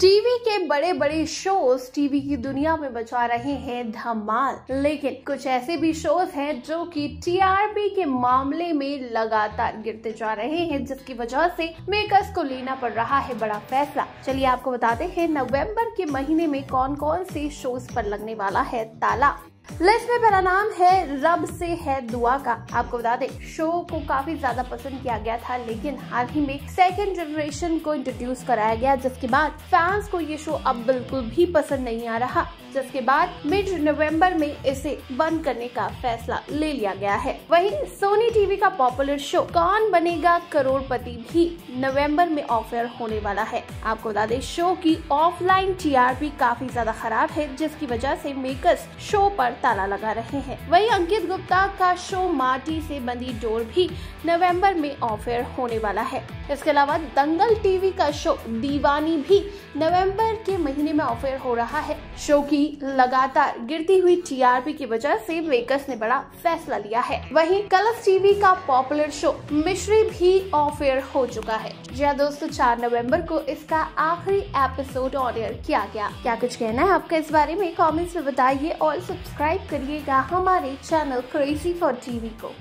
TV के बड़े बड़े शोज़ टीवी की दुनिया में बचा रहे हैं धमाल। लेकिन कुछ ऐसे भी शोज़ हैं जो कि टीआरपी के मामले में लगातार गिरते जा रहे हैं, जिसकी वजह से मेकर्स को लेना पड़ रहा है बड़ा फैसला। चलिए आपको बताते हैं, नवंबर के महीने में कौन कौन से शोज़ पर लगने वाला है ताला। लिस्ट में पहला नाम है, रब से है दुआ का। आपको बता दें, शो को काफ़ी ज़्यादा पसंद किया गया था, लेकिन हाल ही में सेकेंड जनरेशन को इंट्रोड्यूस कराया गया, जिसके बाद फैंस को ये शो अब बिल्कुल भी पसंद नहीं आ रहा। जिसके बाद मिड नवंबर में इसे बंद करने का फैसला ले लिया गया है। वहीं सोनी टीवी का पॉपुलर शो कौन बनेगा? करोड़पति भी नवंबर में ऑफ़र होने वाला है। आपको बता दें शो की ऑफलाइन टीआरपी काफ़ी ज़्यादा खराब है, जिसकी वजह से मेकर्स शो पर ताला लगा रहे हैं। वहीं अंकित गुप्ता का शो माटी से बंदी डोर भी नवंबर में ऑफ़र होने वाला है। इसके अलावा दंगल टीवी का शो दीवानी भी नवंबर के महीने में ऑफ़र हो रहा है। शो की लगातार गिरती हुई टीआरपी की वजह से मेकर्स ने बड़ा फैसला लिया है। वहीं कलर्स टीवी का पॉपुलर शो मिश्री भी ऑफ़र हो चुका है। जी हाँ दोस्तों, चार नवंबर को इसका आखिरी एपिसोड ऑर्डर किया गया। क्या कुछ कहना है आपका इस बारे में कमेंट्स में बताइए और सब्सक्राइब करिएगा हमारे चैनल क्रेजी फॉर टीवी को।